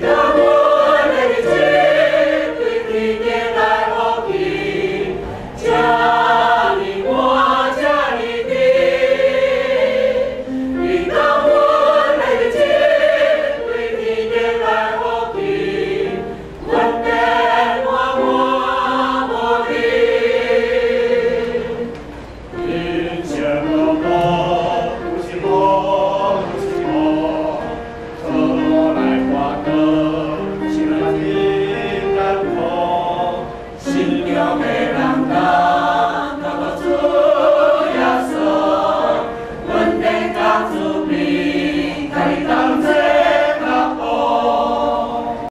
the Hallelujah.